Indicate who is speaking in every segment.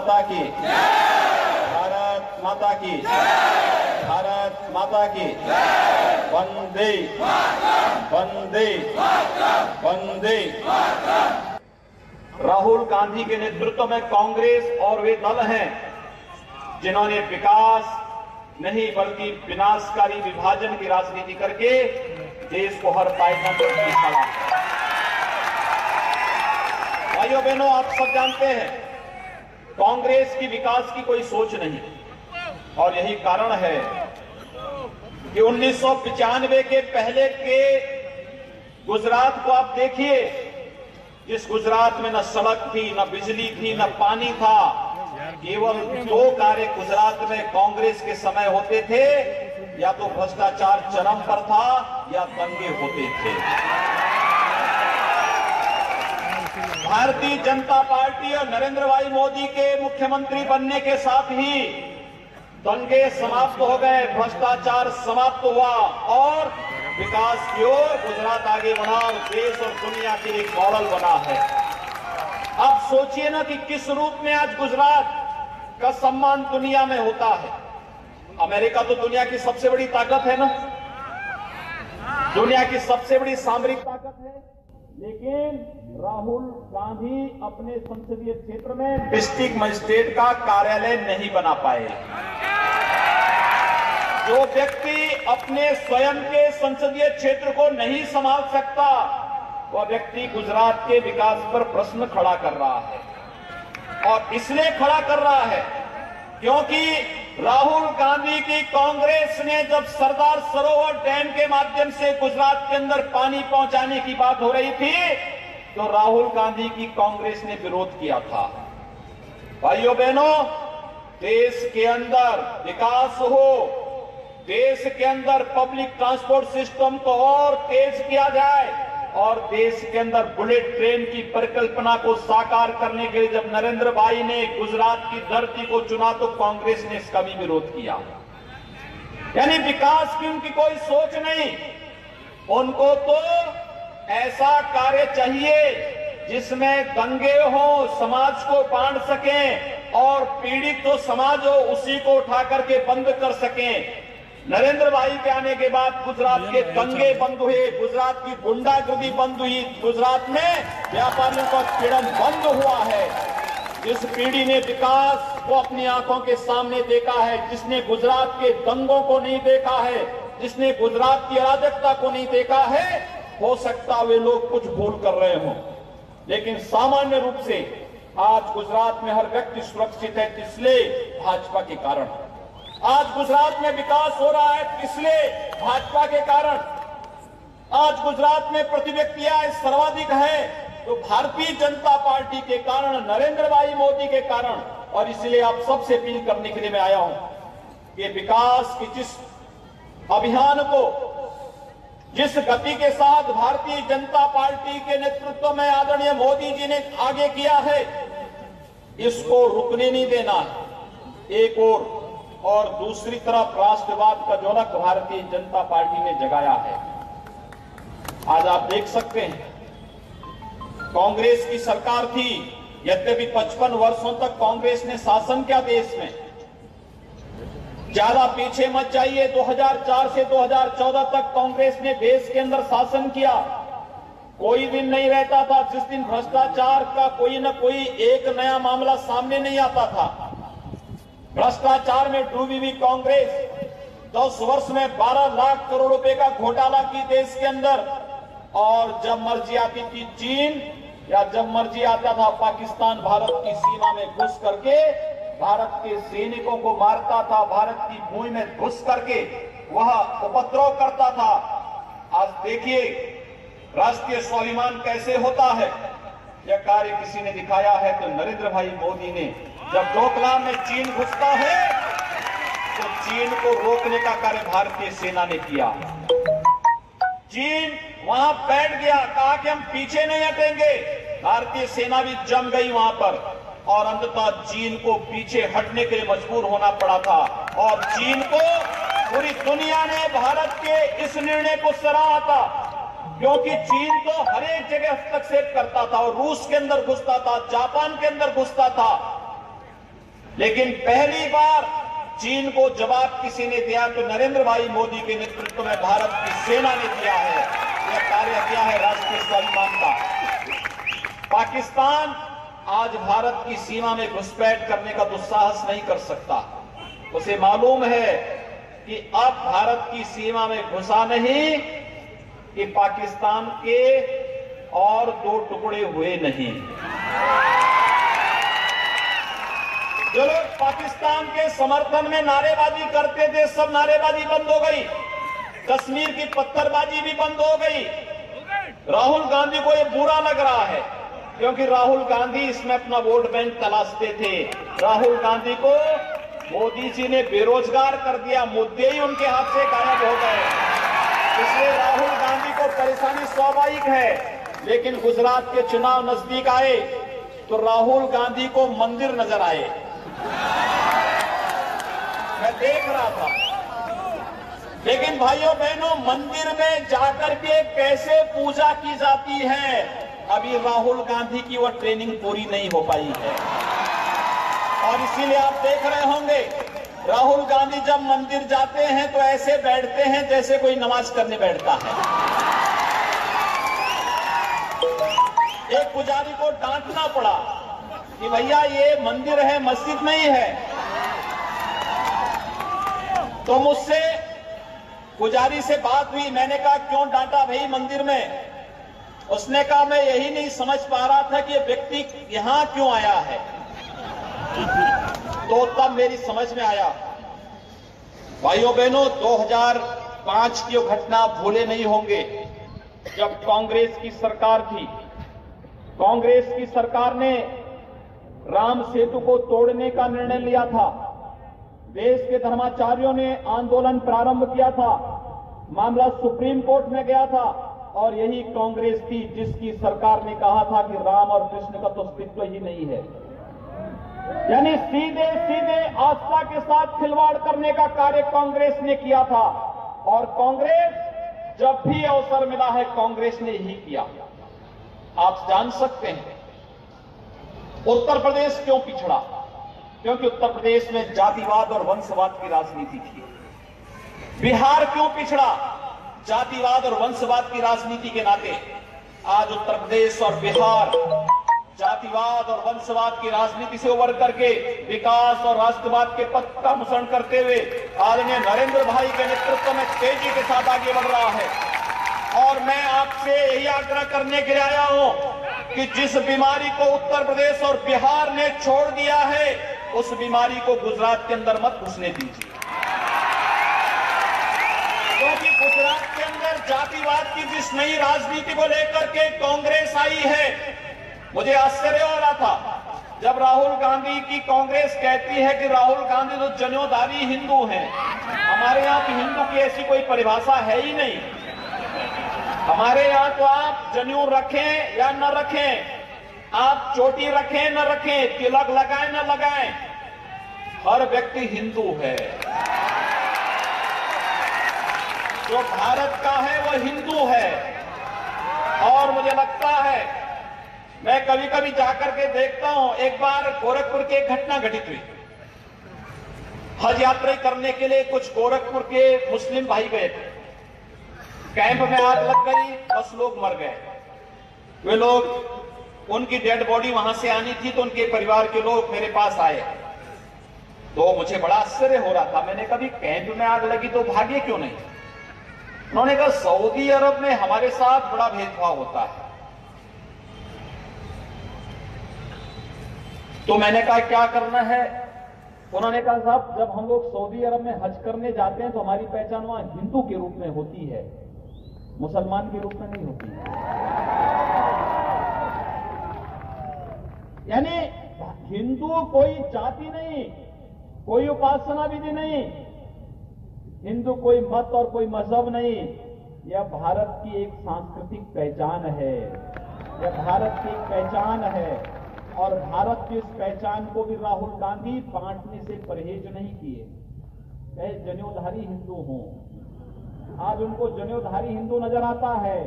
Speaker 1: माता की। भारत माता की। भारत माता की।
Speaker 2: वंदे। वंदे। वंदे। राहुल गांधी के नेतृत्व में कांग्रेस और वे दल हैं, जिन्होंने विकास नहीं बल्कि विनाशकारी विभाजन की राजनीति करके देश को हर पायदान पर भाइयों, बहनों, आप सब जानते हैं कांग्रेस की विकास की कोई सोच नहीं। और यही कारण है कि उन्नीस के पहले के गुजरात को आप देखिए, जिस गुजरात में न सड़क थी, न बिजली थी, न पानी था, केवल दो कार्य गुजरात में कांग्रेस के समय होते थे, या तो भ्रष्टाचार चरम पर था, या दंगे होते थे। भारतीय जनता पार्टी और नरेंद्र भाई मोदी के मुख्यमंत्री बनने के साथ ही दंगे समाप्त हो गए, भ्रष्टाचार समाप्त हुआ और विकास की ओर गुजरात आगे बढ़ा और देश और दुनिया के लिए मॉडल बना है। अब सोचिए ना कि किस रूप में आज गुजरात का सम्मान दुनिया में होता है। अमेरिका तो दुनिया की सबसे बड़ी ताकत है ना? दुनिया की सबसे बड़ी सामरिक ताकत है। लेकिन राहुल गांधी अपने संसदीय क्षेत्र में डिस्ट्रिक्ट मजिस्ट्रेट का कार्यालय नहीं बना पाए। जो व्यक्ति अपने स्वयं के संसदीय क्षेत्र को नहीं संभाल सकता, वह व्यक्ति गुजरात के विकास पर प्रश्न खड़ा कर रहा है। और इसलिए खड़ा कर रहा है क्योंकि राहुल गांधी की कांग्रेस ने जब सरदार सरोवर डैम के माध्यम से गुजरात के अंदर पानी पहुँचाने की बात हो रही थी तो राहुल गांधी की कांग्रेस ने विरोध किया था। भाइयों बहनों, देश के अंदर विकास हो, देश के अंदर पब्लिक ट्रांसपोर्ट सिस्टम को और तेज किया जाए और देश के अंदर बुलेट ट्रेन की परिकल्पना को साकार करने के लिए जब नरेंद्र भाई ने गुजरात की धरती को चुना तो कांग्रेस ने इसका भी विरोध किया। यानी विकास की उनकी कोई सोच नहीं। उनको तो ऐसा कार्य चाहिए जिसमें दंगे हो, समाज को बांट सकें और पीड़ित जो समाज हो, उसी को उठा करके बंद कर सकें। नरेंद्र भाई के आने के बाद गुजरात के दंगे बंद हुए गुजरात की गुंडागर्दी बंद हुई। गुजरात में व्यापारियों का पीड़न बंद हुआ है। जिस पीढ़ी ने विकास को अपनी आँखों के सामने देखा है जिसने गुजरात के दंगों को नहीं देखा है जिसने गुजरात की अराजकता को नहीं देखा है हो सकता वे लोग कुछ भूल कर रहे हों। लेकिन सामान्य रूप से आज गुजरात में हर व्यक्ति सुरक्षित है इसलिए भाजपा के कारण। आज गुजरात में विकास हो रहा है, इसलिए भाजपा के कारण आज गुजरात में प्रति व्यक्ति आय सर्वाधिक है तो भारतीय जनता पार्टी के कारण, नरेंद्र भाई मोदी के कारण, और इसलिए आप सबसे अपील करने के लिए मैं आया हूँ कि विकास की जिस अभियान को, जिस गति के साथ भारतीय जनता पार्टी के नेतृत्व में आदरणीय मोदी जी ने आगे किया है, इसको रुकने नहीं देना एक और और दूसरी तरफ़ राष्ट्रवाद का जोनक भारतीय जनता पार्टी ने जगाया है। आज आप देख सकते हैं, कांग्रेस की सरकार थी। यद्यपि 55 वर्षों तक कांग्रेस ने शासन किया देश में। ज़्यादा पीछे मत जाइए 2004 से 2014 तक कांग्रेस ने देश के अंदर शासन किया। कोई दिन नहीं रहता था, जिस दिन भ्रष्टाचार का कोई न कोई एक नया मामला सामने नहीं आता था। भ्रष्टाचार में डूबी हुई कांग्रेस 10 वर्ष में 12 लाख करोड़ रुपए का घोटाला की देश के अंदर। और जब मर्ज़ी आती थी चीन, या जब मर्ज़ी आता था पाकिस्तान, भारत की सीमा में घुस करके, भारत के सैनिकों को मारता था, भारत की भूमि में घुस करके, वह उपद्रव करता था। आज देखिए, राष्ट्रीय स्वाभिमान कैसे होता है? यह कार्य किसी ने दिखाया है तो नरेंद्र भाई मोदी ने जब डोकलाम में चीन घुसता है तो चीन को रोकने का कार्य भारतीय सेना ने किया। चीन वहाँ बैठ गया, कहा कि हम पीछे नहीं हटेंगे। भारतीय सेना भी जम गई वहाँ पर, और अंततः चीन को पीछे हटने के लिए मजबूर होना पड़ा था। और चीन को पूरी दुनिया ने, भारत के इस निर्णय को सराहा था, क्योंकि चीन तो हर एक जगह हस्तक्षेप करता था, और रूस के अंदर घुसता था, जापान के अंदर घुसता था। लेकिन पहली बार चीन को जवाब किसी ने दिया तो नरेंद्र भाई मोदी के नेतृत्व में भारत की सेना ने दिया है। यह कार्य किया है राष्ट्रीय स्वाभिमान का। पाकिस्तान आज भारत की सीमा में घुसपैठ करने का दुस्साहस नहीं कर सकता। उसे मालूम है कि अब भारत की सीमा में घुसा नहीं, कि पाकिस्तान के और दो टुकड़े हुए नहीं। जो लोग पाकिस्तान के समर्थन में नारेबाजी करते थे, सब नारेबाजी बंद हो गई। कश्मीर की पत्थरबाजी भी बंद हो गई। राहुल गांधी को यह बुरा लग रहा है, क्योंकि राहुल गांधी इसमें अपना वोट बैंक तलाशते थे। राहुल गांधी को मोदी जी ने बेरोजगार कर दिया, मुद्दे ही उनके हाथ से गायब हो गए। इसलिए राहुल गांधी को परेशानी स्वाभाविक है, लेकिन गुजरात के चुनाव नज़दीक आए तो राहुल गांधी को मंदिर नज़र आए। देख रहा था। लेकिन भाइयों बहनों, मंदिर में जाकर के कैसे पूजा की जाती है? अभी राहुल गांधी की वो ट्रेनिंग पूरी नहीं हो पाई है। और इसीलिए आप देख रहे होंगे, राहुल गांधी जब मंदिर जाते हैं तो ऐसे बैठते हैं जैसे कोई नमाज़ करने बैठता है। एक पुजारी को डांटना पड़ा कि भैया, ये मंदिर है, मस्जिद नहीं है। तो मुझसे पुजारी से बात हुई। मैंने कहा, क्यों डांटा भाई मंदिर में? उसने कहा, मैं यही नहीं समझ पा रहा था कि व्यक्ति यहाँ क्यों आया है। तो तब मेरी समझ में आया। भाइयों बहनों 2005 की घटना भूले नहीं होंगे। जब कांग्रेस की सरकार थी, कांग्रेस की सरकार ने राम सेतु को तोड़ने का निर्णय लिया था। देश के धर्माचार्यों ने आंदोलन प्रारंभ किया था। मामला सुप्रीम कोर्ट में गया था और यही कांग्रेस थी जिसकी सरकार ने कहा था कि राम और कृष्ण का तो अस्तित्व ही नहीं है। यानी सीधे सीधे आस्था के साथ खिलवाड़ करने का कार्य कांग्रेस ने किया था और कांग्रेस जब भी अवसर मिला है, कांग्रेस ने ही किया। आप जान सकते हैं, उत्तर प्रदेश क्यों पिछड़ा? क्योंकि उत्तर प्रदेश में जातिवाद और वंशवाद की राजनीति थी। बिहार क्यों पिछड़ा? जातिवाद और वंशवाद की राजनीति के नाते आज उत्तर प्रदेश और बिहार जातिवाद और वंशवाद की राजनीति से उबर करके विकास और राष्ट्रवाद के पथ का अनुसरण करते हुए आदरणीय नरेंद्र भाई के नेतृत्व में तेज़ी के साथ आगे बढ़ रहा है। और मैं आपसे यही आग्रह करने के लिए आया हूँ कि जिस बीमारी को उत्तर प्रदेश और बिहार ने छोड़ दिया है उस बीमारी को गुजरात के अंदर मत घुसने दीजिए। क्योंकि गुजरात गुजरात के अंदर जातिवाद की जिस नई राजनीति को लेकर के कांग्रेस आई है, मुझे आश्चर्य हो रहा था। जब राहुल गांधी की कांग्रेस कहती है कि राहुल गांधी तो जनोदारी हिंदू हैं, हमारे यहाँ तो हिंदू की ऐसी कोई परिभाषा है ही नहीं। हमारे यहाँ तो आप जनेऊ रखें या न रखें आप चोटी रखें, न रखें, तिलक लगाएँ, न लगाएँ। हर व्यक्ति हिंदू है। जो भारत का है वह हिंदू है। और मुझे लगता है, मैं कभी कभी जाकर के देखता हूँ, एक बार गोरखपुर की एक घटना घटित हुई। हज यात्रा करने के लिए कुछ गोरखपुर के मुस्लिम भाई गए थे। कैंप में आग लग गई दस लोग मर गए। वे लोग उनकी डेड बॉडी वहाँ से आनी थी तो उनके परिवार के लोग मेरे पास आए। तो मुझे बड़ा आश्चर्य हो रहा था। मैंने कभी कैंप में आग लगी तो भाग्य क्यों नहीं? उन्होंने कहा, सऊदी अरब में हमारे साथ बड़ा भेदभाव होता है। तो मैंने कहा, क्या करना है? उन्होंने कहा, साहब, जब हम लोग सऊदी अरब में हज करने जाते हैं तो हमारी पहचान वहाँ हिंदू के रूप में होती है, मुसलमान के रूप में नहीं होती यानी हिंदू कोई जाति नहीं, कोई उपासना विधि नहीं, हिंदू कोई मत और कोई मज़हब नहीं, यह भारत की एक सांस्कृतिक पहचान है। यह भारत की पहचान है और भारत की इस पहचान को भी राहुल गांधी बांटने से परहेज नहीं किए। चाहे जनेऊधारी हिंदू हों। आज उनको जनेऊधारी हिंदू नज़र आता है,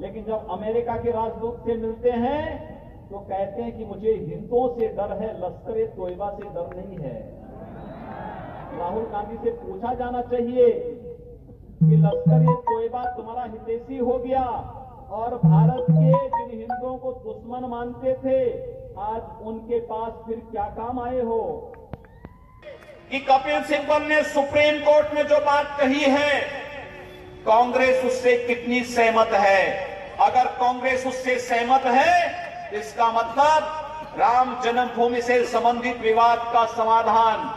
Speaker 2: लेकिन जब अमेरिका के राजदूत से मिलते हैं तो कहते हैं कि मुझे हिंदुओं से डर है लश्कर तोयबा से डर नहीं है। राहुल गांधी से पूछा जाना चाहिए कि लश्कर तोयबा तुम्हारा हितेशी हो गया और भारत के जिन हिंदुओं को दुश्मन मानते थे, आज उनके पास फिर क्या काम आए हो? कि कपिल सिब्बल ने सुप्रीम कोर्ट में जो बात कही है, कांग्रेस उससे कितनी सहमत है? अगर कांग्रेस उससे सहमत है इसका मतलब राम जन्मभूमि से संबंधित विवाद का समाधान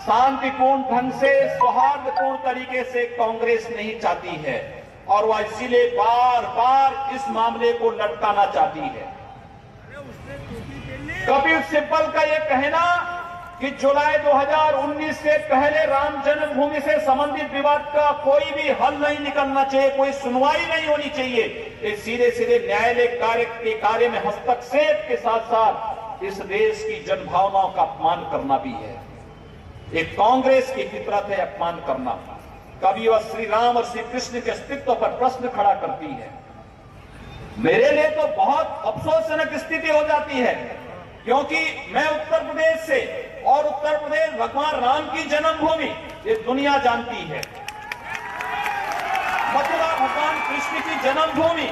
Speaker 2: शांतिपूर्ण ढंग से सौहार्दपूर्ण तरीके से कांग्रेस नहीं चाहती है। और वह इसीलिए बार बार इस मामले को लटकाना चाहती है। कपिल सिब्बल का यह कहना कि जुलाई 2019 से पहले राम जन्मभूमि से संबंधित विवाद का कोई भी हल नहीं निकलना चाहिए, कोई सुनवाई नहीं होनी चाहिए। ये सीधे सीधे न्यायालय कार्य के कार्य में हस्तक्षेप के साथ साथ इस देश की जनभावनाओं का अपमान करना भी है। एक कांग्रेस की फितरत है अपमान करना। कभी वह श्री राम और श्री कृष्ण के अस्तित्व पर प्रश्न खड़ा करती है। मेरे लिए तो बहुत अफसोसजनक स्थिति हो जाती है, क्योंकि मैं उत्तर प्रदेश से और उत्तर प्रदेश, भगवान राम की जन्मभूमि, ये दुनिया जानती है। मथुरा, भगवान कृष्ण की जन्मभूमि,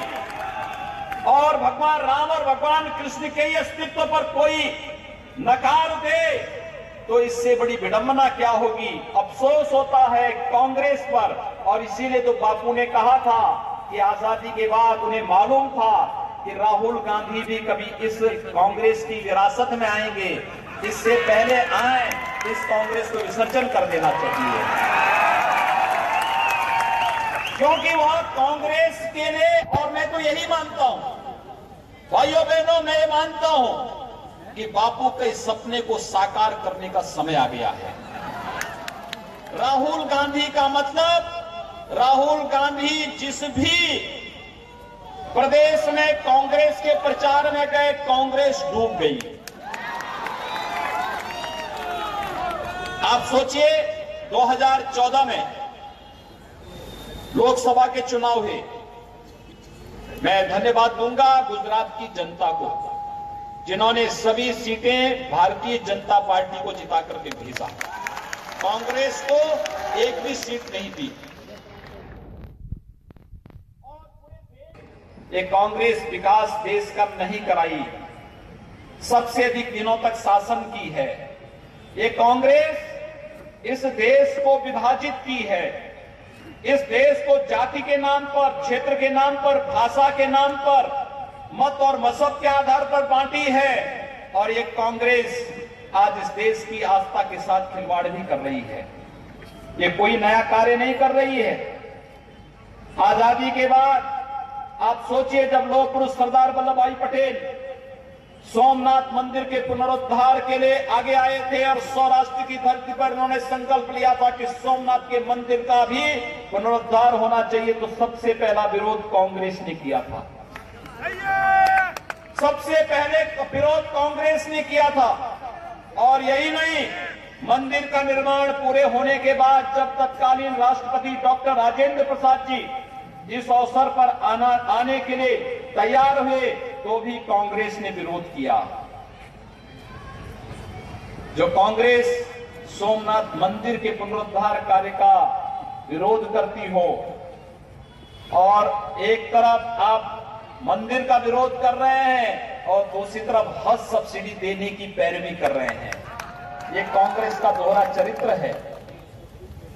Speaker 2: और भगवान राम और भगवान कृष्ण के ही अस्तित्व पर कोई नकार दे तो इससे बड़ी विडंबना क्या होगी? अफसोस होता है कांग्रेस पर, और इसीलिए तो बापू ने कहा था कि आज़ादी के बाद उन्हें मालूम था कि राहुल गांधी भी कभी इस कांग्रेस की विरासत में आएँगे। इससे पहले आए, इस कांग्रेस को विसर्जन कर देना चाहिए। क्योंकि वह कांग्रेस के लिए, और मैं तो यही मानता हूँ, भाइयों बहनों, मैं मानता हूँ कि बापू के सपने को साकार करने का समय आ गया है। राहुल गांधी का मतलब राहुल गांधी जिस भी प्रदेश में कांग्रेस के प्रचार में गए, कांग्रेस डूब गई। आप सोचिए 2014 में लोकसभा के चुनाव हुए। मैं धन्यवाद दूँगा गुजरात की जनता को, जिन्होंने सभी सीटें भारतीय जनता पार्टी को जिता करके भेजा। कांग्रेस को एक भी सीट नहीं दी। ये कांग्रेस विकास देश का नहीं कराई। सबसे अधिक दिनों तक शासन की है। ये कांग्रेस इस देश को विभाजित की है। इस देश को जाति के नाम पर, क्षेत्र के नाम पर, भाषा के नाम पर, मत और मज़हब के आधार पर बांटी है। और ये कांग्रेस आज इस देश की आस्था के साथ खिलवाड़ भी कर रही है। ये कोई नया कार्य नहीं कर रही है। आज़ादी के बाद आप सोचिए जब लोग पुरुष सरदार वल्लभ भाई पटेल सोमनाथ मंदिर के पुनरुद्धार के लिए आगे आए थे और सौराष्ट्र की धरती पर उन्होंने संकल्प लिया था कि सोमनाथ के मंदिर का भी पुनरुद्धार होना चाहिए तो सबसे पहला विरोध कांग्रेस ने किया था। सबसे पहले विरोध कांग्रेस ने किया था। और यही नहीं, मंदिर का निर्माण पूरे होने के बाद जब तत्कालीन राष्ट्रपति डॉक्टर राजेंद्र प्रसाद जी इस अवसर पर आना, आने के लिए तैयार हुए तो भी कांग्रेस ने विरोध किया। जो कांग्रेस सोमनाथ मंदिर के पुनरुद्धार कार्य का विरोध करती हो, और एक तरफ़ आप मंदिर का विरोध कर रहे हैं, और दूसरी तरफ़ हज सब्सिडी देने की पैरवी कर रहे हैं। ये कांग्रेस का दोहरा चरित्र है।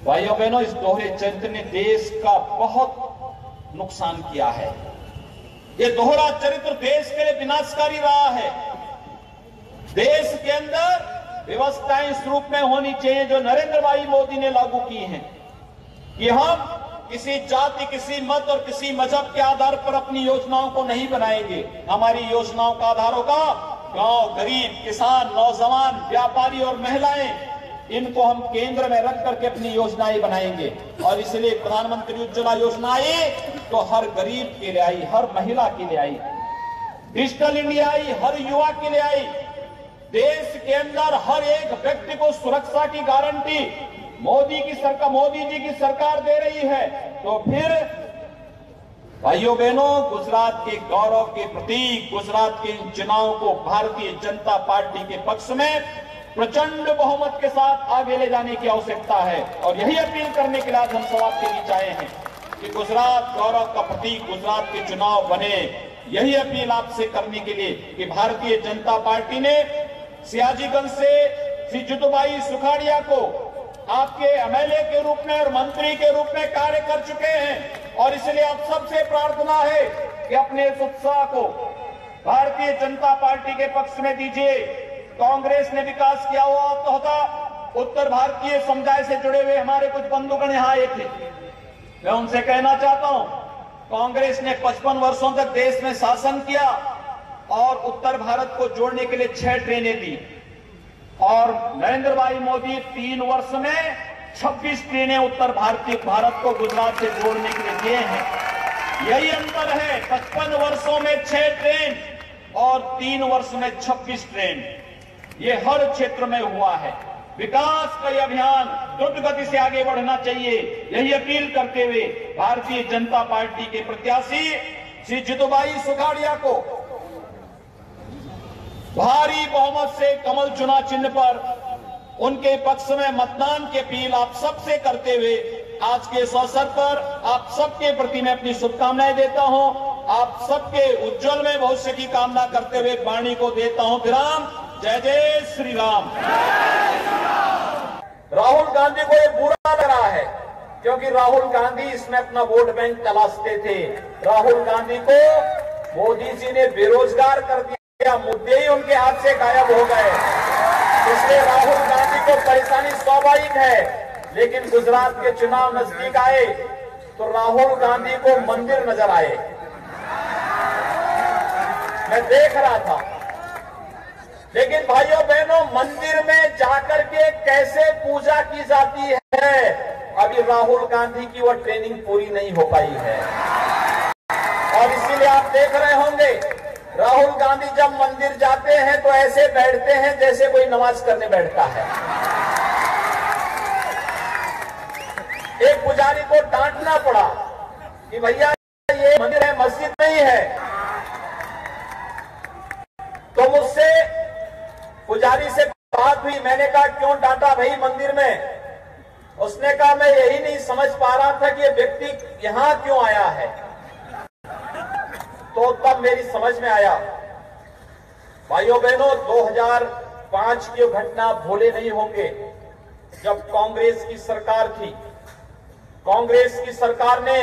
Speaker 2: भाइयों बहनों, इस दोहरे चरित्र ने देश का बहुत नुकसान किया है। ये दोहरा चरित्र देश के लिए विनाशकारी रहा है। देश के अंदर व्यवस्थाएँ इस रूप में होनी चाहिए जो नरेंद्र भाई मोदी ने लागू की हैं कि हम किसी जाति, किसी मत और किसी मज़हब के आधार पर अपनी योजनाओं को नहीं बनाएँगे। हमारी योजनाओं का आधार होगा गाँव, गरीब, किसान, नौजवान, व्यापारी और महिलाएँ। इनको हम केंद्र में रख करके अपनी योजनाएँ बनाएँगे। और इसलिए प्रधानमंत्री उज्ज्वला योजना आई तो हर गरीब के लिए आई, हर महिला के लिए आई। डिजिटल इंडिया आई, हर युवा के लिए आई। देश के अंदर हर एक व्यक्ति को सुरक्षा की गारंटी, मोदी की सरकार, मोदी जी की सरकार दे रही है। तो फिर भाइयों बहनों, गुजरात के गौरव के प्रतीक, गुजरात के इन चुनाव को भारतीय जनता पार्टी के पक्ष में प्रचंड बहुमत के साथ आगे ले जाने की आवश्यकता है। और यही अपील करने के लिए आज हम सवाल के बीच आए हैं कि गुजरात गौरव का प्रतीक गुजरात के चुनाव बने। यही अपील आपसे करने के लिए कि भारतीय जनता पार्टी ने सियाजीगंज से श्री जुतुबाई सुखाड़िया को आपके एमएलए के रूप में और मंत्री के रूप में कार्य कर चुके हैं। और इसलिए आप सबसे प्रार्थना है कि अपने इस उत्साह को भारतीय जनता पार्टी के पक्ष में दीजिए। कांग्रेस ने विकास किया हुआ तो होता, उत्तर भारतीय समुदाय से जुड़े हुए हमारे कुछ बंधुगण यहाँ आए थे। मैं उनसे कहना चाहता हूँ, कांग्रेस ने 55 वर्षों तक देश में शासन किया और उत्तर भारत को जोड़ने के लिए छह ट्रेनें दी। और नरेंद्र भाई मोदी तीन वर्ष में 26 ट्रेनें उत्तर भारतीय, भारत को गुजरात से जोड़ने के लिए दिए हैं। यही अंतर है 55 वर्षों में छह ट्रेन और तीन वर्ष में 26 ट्रेन। ये हर क्षेत्र में हुआ है। विकास का यह अभियान द्रुत गति से आगे बढ़ना चाहिए। यही अपील करते हुए भारतीय जनता पार्टी के प्रत्याशी श्री जितुबाई सुखाड़िया को भारी बहुमत से कमल चुना चिन्ह पर उनके पक्ष में मतदान की अपील आप सबसे करते हुए आज के इस अवसर पर आप सबके प्रति मैं अपनी शुभकामनाएँ देता हूँ। आप सबके उज्जवल में भविष्य की कामना करते हुए वाणी को देता हूँ। विराम। जय जय श्री राम। राहुल गांधी को ये बुरा लग रहा है, क्योंकि राहुल गांधी इसमें अपना वोट बैंक तलाशते थे। राहुल गांधी को मोदी जी ने बेरोजगार कर दिया, मुद्दे ही उनके हाथ से गायब हो गए। इसलिए राहुल गांधी को परेशानी स्वाभाविक है, लेकिन गुजरात के चुनाव नज़दीक आए तो राहुल गांधी को मंदिर नज़र आए। मैं देख रहा था लेकिन भाइयों बहनों, मंदिर में जाकर के कैसे पूजा की जाती है? अभी राहुल गांधी की वो ट्रेनिंग पूरी नहीं हो पाई है। और इसीलिए आप देख रहे होंगे, राहुल गांधी जब मंदिर जाते हैं तो ऐसे बैठते हैं जैसे कोई नमाज़ करने बैठता है। एक पुजारी को डांटना पड़ा कि भैया, ये मंदिर है, मस्जिद नहीं है। तो मुझसे पुजारी से बात हुई, मैंने कहा, क्यों डांटा भाई मंदिर में? उसने कहा, मैं यही नहीं समझ पा रहा था कि ये व्यक्ति यहाँ क्यों आया है. तो तब मेरी समझ में आया, भाइयों बहनों 2005 की घटना भूले नहीं होंगे। जब कांग्रेस की सरकार थी, कांग्रेस की सरकार ने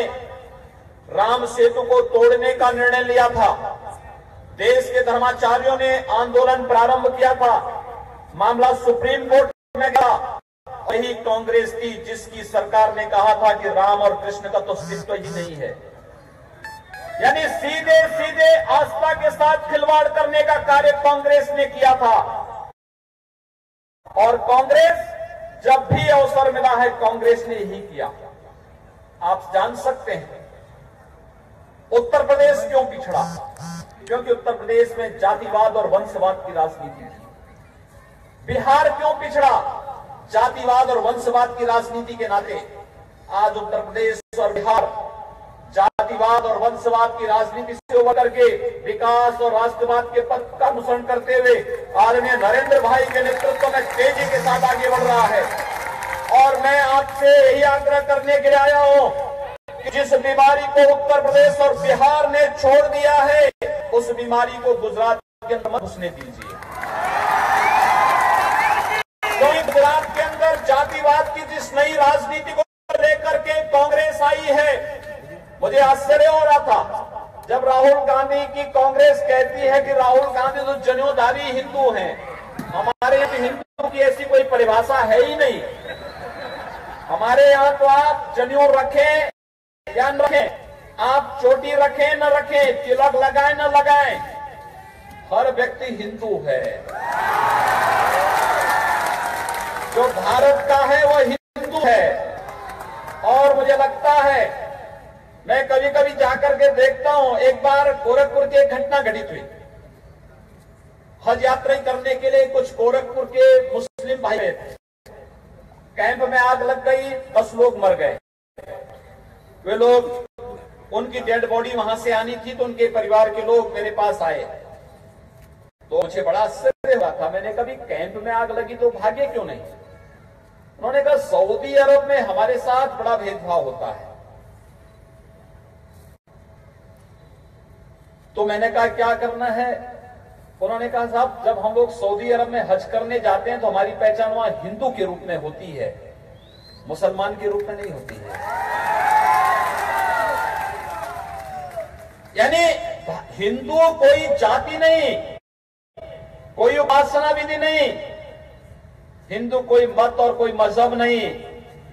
Speaker 2: राम सेतु को तोड़ने का निर्णय लिया था। देश के धर्माचार्यों ने आंदोलन प्रारंभ किया था। मामला सुप्रीम कोर्ट में गया। वही कांग्रेस थी जिसकी सरकार ने कहा था कि राम और कृष्ण का तो अस्तित्व ही नहीं है। यानी सीधे सीधे आस्था के साथ खिलवाड़ करने का कार्य कांग्रेस ने किया था। और कांग्रेस जब भी अवसर मिला है, कांग्रेस ने ही किया। आप जान सकते हैं, उत्तर प्रदेश क्यों पिछड़ा? क्योंकि उत्तर प्रदेश में जातिवाद और वंशवाद की राजनीति थी बिहार क्यों पिछड़ा? जातिवाद और वंशवाद की राजनीति के नाते आज उत्तर प्रदेश और बिहार जातिवाद और वंशवाद की राजनीति से उभर करके विकास और राष्ट्रवाद के पथ का अनुसरण करते हुए आदरणीय नरेंद्र भाई के नेतृत्व में तेज़ी के साथ आगे बढ़ रहा है। और मैं आपसे यही आग्रह करने के लिए आया हूँ कि जिस बीमारी को उत्तर प्रदेश और बिहार ने छोड़ दिया है उस बीमारी को गुजरात के अंदर घुसने दीजिए। क्योंकि गुजरात के अंदर जातिवाद की जिस नई राजनीति को लेकर के कांग्रेस आई है, मुझे आश्चर्य हो रहा था। जब राहुल गांधी की कांग्रेस कहती है कि राहुल गांधी तो जनियोधारी हिंदू हैं, हमारे यहाँ हिंदू की ऐसी कोई परिभाषा है ही नहीं। हमारे यहाँ तो आप जनेऊ रखें या न रखें। आप चोटी रखें, न रखें, तिलक लगाएँ, न लगाएँ। हर व्यक्ति हिंदू है। जो भारत का है वह हिंदू है। और मुझे लगता है, मैं कभी कभी जाकर के देखता हूँ, एक बार गोरखपुर की एक घटना घटित हुई हज यात्रा करने के लिए कुछ गोरखपुर के मुस्लिम भाई कैंप में आग लग गई, दस लोग मर गए। वे लोग उनकी डेड बॉडी वहाँ से आनी थी तो उनके परिवार के लोग मेरे पास आए। तो मुझे बड़ा आश्चर्य हुआ था। मैंने कभी कैंप में आग लगी तो भागे क्यों नहीं? उन्होंने कहा, सऊदी अरब में हमारे साथ बड़ा भेदभाव होता है। तो मैंने कहा, क्या करना है? उन्होंने कहा, साहब, जब हम लोग सऊदी अरब में हज करने जाते हैं तो हमारी पहचान वहाँ हिंदू के रूप में होती है, मुसलमान के रूप में नहीं होती है। यानी हिंदू कोई जाति नहीं, कोई उपासना विधि नहीं, हिंदू कोई मत और कोई मज़हब नहीं।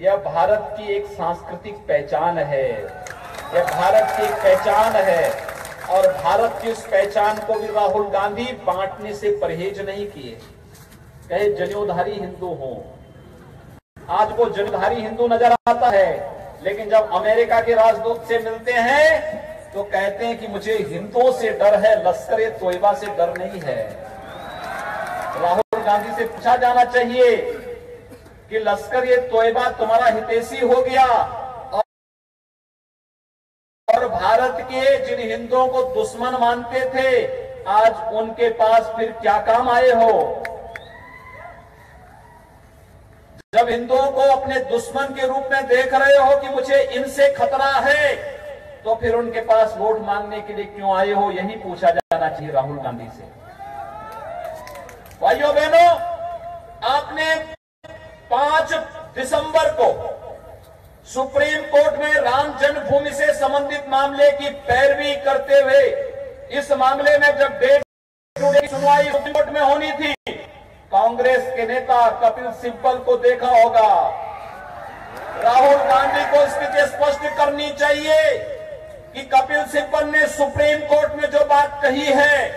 Speaker 2: यह भारत की एक सांस्कृतिक पहचान है। यह भारत की एक पहचान है। और भारत की उस पहचान को भी राहुल गांधी बांटने से परहेज नहीं किए। कहे जनियोधारी हिंदू हो। आज वो जनियोधारी हिंदू नज़र आता है, लेकिन जब अमेरिका के राजदूत से मिलते हैं तो कहते हैं कि मुझे हिंदुओं से डर है, लश्कर तोयबा से डर नहीं है। राहुल गांधी से पूछा जाना चाहिए कि लश्कर ए तोयबा तुम्हारा हितेशी हो गया और भारत के जिन हिंदुओं को दुश्मन मानते थे, आज उनके पास फिर क्या काम आए हो? जब हिंदुओं को अपने दुश्मन के रूप में देख रहे हो कि मुझे इनसे खतरा है तो फिर उनके पास वोट मांगने के लिए क्यों आए हो? यही पूछा जाना चाहिए राहुल गांधी से। भाइयों, बहनों, आपने पाँच दिसंबर को सुप्रीम कोर्ट में राम जन्मभूमि से संबंधित मामले की पैरवी करते हुए, इस मामले में जब डेट सुनवाई कोर्ट में होनी थी, कांग्रेस के नेता कपिल सिब्बल को देखा होगा। राहुल गांधी को स्थिति स्पष्ट करनी चाहिए। कि कपिल सिब्बल ने सुप्रीम कोर्ट में जो बात कही है,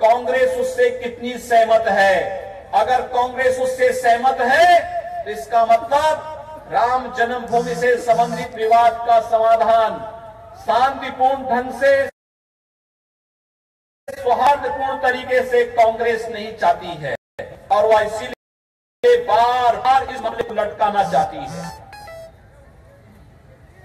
Speaker 2: कांग्रेस उससे कितनी सहमत है? अगर कांग्रेस उससे सहमत है तो इसका मतलब राम जन्मभूमि से संबंधित विवाद का समाधान शांतिपूर्ण ढंग से, सौहार्दपूर्ण तरीके से कांग्रेस नहीं चाहती है। और वह इसीलिए बार बार इस मामले को लटकाना चाहती है।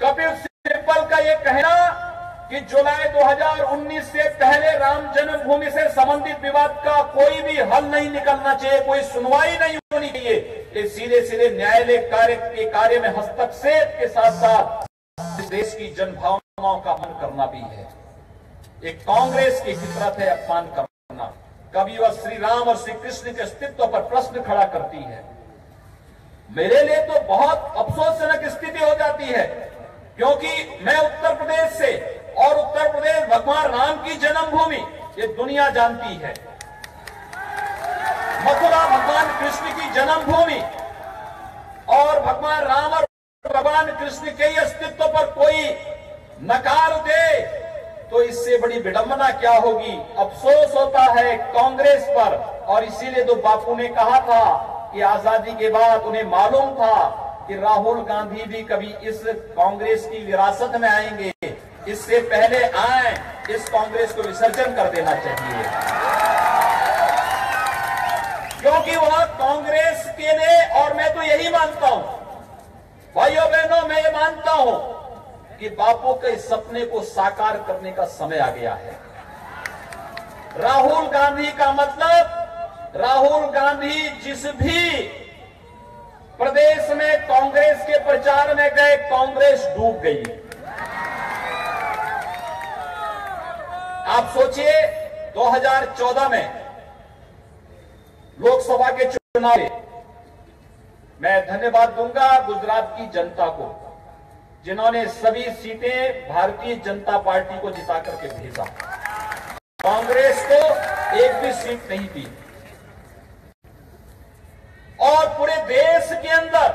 Speaker 2: कपिल सिब्बल का यह कहना कि जुलाई 2019 से पहले राम जन्मभूमि से संबंधित विवाद का कोई भी हल नहीं निकलना चाहिए, कोई सुनवाई नहीं होनी चाहिए। ये सीधे सीधे न्यायालय कार्य के कार्य में हस्तक्षेप के साथ साथ देश की जनभावनाओं का मन करना भी है। एक कांग्रेस की फितरत है अपमान करना। कभी वह श्री राम और श्री कृष्ण के अस्तित्व पर प्रश्न खड़ा करती है। मेरे लिए तो बहुत अफसोसजनक स्थिति हो जाती है। क्योंकि मैं उत्तर प्रदेश से और उत्तर प्रदेश भगवान राम की जन्मभूमि, ये दुनिया जानती है। मथुरा भगवान कृष्ण की जन्मभूमि और भगवान राम और भगवान कृष्ण के अस्तित्व पर कोई नकार दे तो इससे बड़ी विडंबना क्या होगी? अफसोस होता है कांग्रेस पर। और इसीलिए तो बापू ने कहा था कि आज़ादी के बाद उन्हें मालूम था कि राहुल गांधी भी कभी इस कांग्रेस की विरासत में आएँगे। इससे पहले आए, इस कांग्रेस को विसर्जन कर देना चाहिए। क्योंकि वह कांग्रेस के लिए और मैं तो यही मानता हूँ, भाइयों बहनों, मैं ये मानता हूँ कि बापू के सपने को साकार करने का समय आ गया है। राहुल गांधी का मतलब राहुल गांधी जिस भी प्रदेश में कांग्रेस के प्रचार में गए, कांग्रेस डूब गई। आप सोचिए 2014 में लोकसभा के चुनाव में मैं धन्यवाद दूँगा गुजरात की जनता को, जिन्होंने सभी सीटें भारतीय जनता पार्टी को जिता करके भेजा। कांग्रेस को एक भी सीट नहीं दी। और पूरे देश के अंदर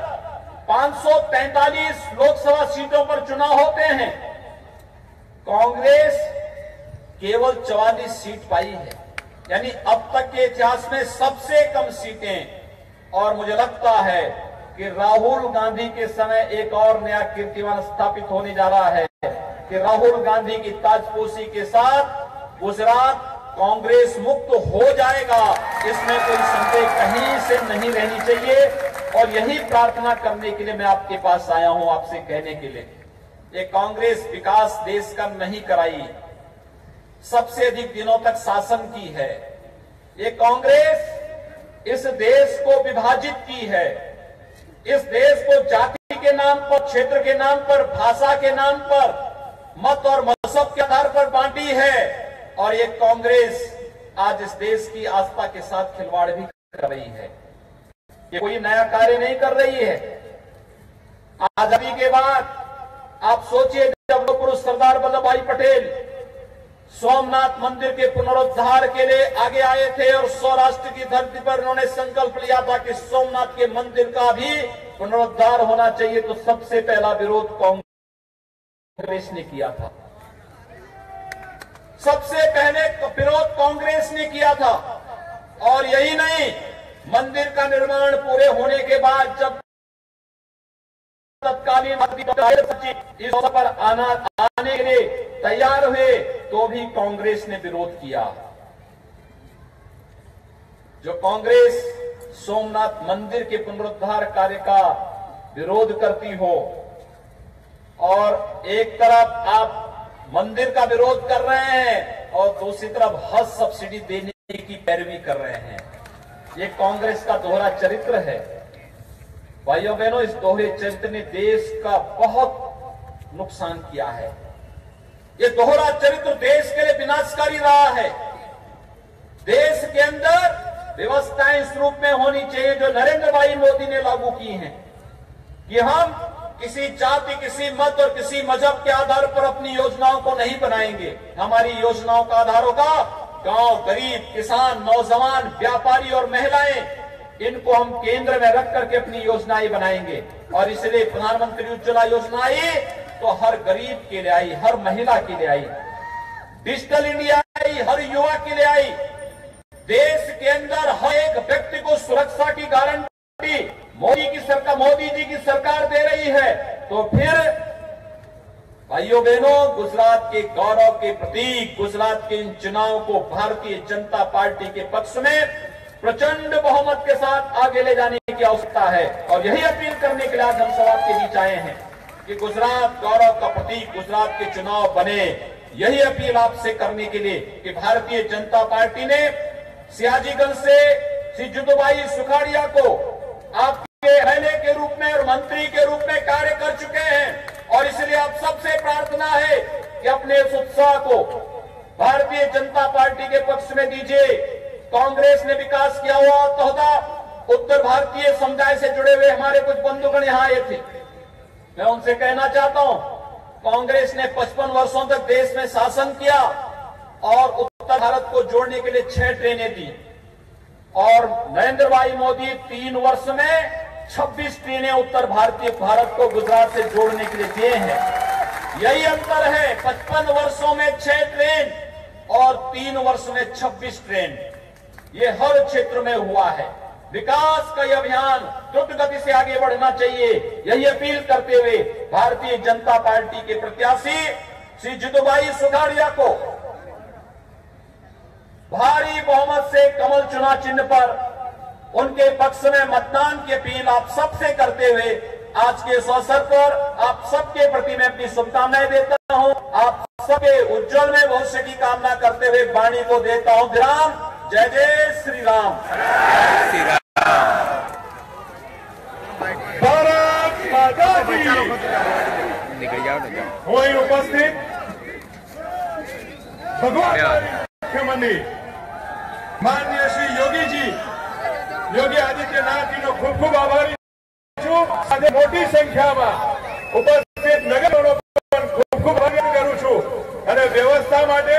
Speaker 2: 543 लोकसभा सीटों पर चुनाव होते हैं। कांग्रेस केवल 44 सीट पाई है। यानी अब तक के इतिहास में सबसे कम सीटें। और मुझे लगता है कि राहुल गांधी के समय एक और नया कीर्तिमान स्थापित होने जा रहा है। कि राहुल गांधी की ताजपोशी के साथ गुजरात कांग्रेस मुक्त हो जाएगा। इसमें कोई संदेह कहीं से नहीं रहनी चाहिए। और यही प्रार्थना करने के लिए मैं आपके पास आया हूँ आपसे कहने के लिए। ये कांग्रेस विकास देश का नहीं कराई। सबसे अधिक दिनों तक शासन की है। ये कांग्रेस इस देश को विभाजित की है। इस देश को जाति के नाम पर, क्षेत्र के नाम पर, भाषा के नाम पर, मत और मज़हब के आधार पर बांटी है। और ये कांग्रेस आज इस देश की आस्था के साथ खिलवाड़ भी कर रही है। ये कोई नया कार्य नहीं कर रही है। आज़ादी के बाद आप सोचिए जब पुरुष सरदार वल्लभ भाई पटेल सोमनाथ मंदिर के पुनरुद्धार के लिए आगे आए थे और सौराष्ट्र की धरती पर उन्होंने संकल्प लिया था कि सोमनाथ के मंदिर का भी पुनरुद्धार होना चाहिए तो सबसे पहला विरोध कांग्रेस ने किया था। सबसे पहले विरोध कांग्रेस ने किया था। और यही नहीं, मंदिर का निर्माण पूरे होने के बाद जब तत्कालीन इस पर आना, आने के लिए तैयार हुए तो भी कांग्रेस ने विरोध किया। जो कांग्रेस सोमनाथ मंदिर के पुनरुद्धार कार्य का विरोध करती हो, और एक तरफ़ आप मंदिर का विरोध कर रहे हैं और दूसरी तरफ़ हज सब्सिडी देने की पैरवी कर रहे हैं। ये कांग्रेस का दोहरा चरित्र है। भाइयों बहनों, इस दोहरे चरित्र ने देश का बहुत नुकसान किया है। ये दोहरा चरित्र देश के लिए विनाशकारी रहा है। देश के अंदर व्यवस्थाएँ इस रूप में होनी चाहिए जो नरेंद्र भाई मोदी ने लागू की हैं कि हम किसी जाति, किसी मत और किसी मज़हब के आधार पर अपनी योजनाओं को नहीं बनाएँगे। हमारी योजनाओं का आधार होगा गाँव, गरीब, किसान, नौजवान, व्यापारी और महिलाएँ। इनको हम केंद्र में रख करके अपनी योजनाएँ बनाएँगे। और इसलिए प्रधानमंत्री उज्ज्वला योजना आई तो हर गरीब के लिए आई, हर महिला के लिए आई। डिजिटल इंडिया आई, हर युवा के लिए आई। देश के अंदर हर एक व्यक्ति को सुरक्षा की गारंटी मोदी की सरकार, मोदी जी की सरकार दे रही है तो फिर भाइयों बहनों, गुजरात के गौरव के प्रतीक, गुजरात के इन चुनाव को भारतीय जनता पार्टी के पक्ष में प्रचंड बहुमत के साथ आगे ले जाने की आवश्यकता है। और यही अपील करने के लिए आज हम सब आपके बीच आए हैं कि गुजरात गौरव का प्रतीक, गुजरात के चुनाव बने। यही अपील आपसे करने के लिए कि भारतीय जनता पार्टी ने सियाजीगंज से श्री जुदुबाई सुखाड़िया को आपके एमएलए के रूप में और मंत्री के रूप में कार्य कर चुके हैं और इसलिए आप सबसे प्रार्थना है कि अपने इस उत्साह को भारतीय जनता पार्टी के पक्ष में दीजिए। कांग्रेस ने विकास किया हुआ तोहदा, उत्तर भारतीय समुदाय से जुड़े हुए हमारे कुछ बंधुगण यहाँ आए थे। मैं उनसे कहना चाहता हूँ, कांग्रेस ने 55 वर्षों तक देश में शासन किया और उत्तर भारत को जोड़ने के लिए छह ट्रेनें दी। और नरेंद्र भाई मोदी तीन वर्ष में 26 ट्रेनें उत्तर भारतीय भारत को गुजरात से जोड़ने के लिए दिए हैं। यही अंतर है 55 वर्षों में छह ट्रेन और तीन वर्ष में 26 ट्रेन। ये हर क्षेत्र में हुआ है। विकास का यह अभियान द्रुत गति से आगे बढ़ना चाहिए, यही अपील करते हुए भारतीय जनता पार्टी के प्रत्याशी श्री जितुभाई सुखाड़िया को भारी बहुमत से कमल चुनाव चिन्ह पर उनके पक्ष में मतदान की अपील आप सबसे करते हुए आज के इस अवसर पर आप सबके प्रति मैं अपनी शुभकामनाएँ देता हूँ। आप सबके उज्जवल में भविष्य की कामना करते हुए वाणी को देता हूँ। ग्राम जय जय श्री राम।
Speaker 3: भारत माता की।
Speaker 1: हुई उपस्थित भगवान मुख्यमंत्री माननीय श्री योगी जी। યોગી આદિત્યનાથજીનો ખૂબ ખૂબ આભારી છું. આજે મોટી સંખ્યામાં ઉપસ્થિત નગરજનો પણ ખૂબ ખૂબ અભિનંદન કરું છું. અને વ્યવસ્થા માટે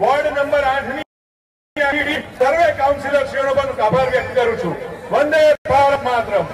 Speaker 1: વોર્ડ નંબર આઠની સર્વે કાઉન્સિલરશ્રીઓનો પણ આભાર વ્યક્ત કરું છું. વંદે ભારત માતરમ.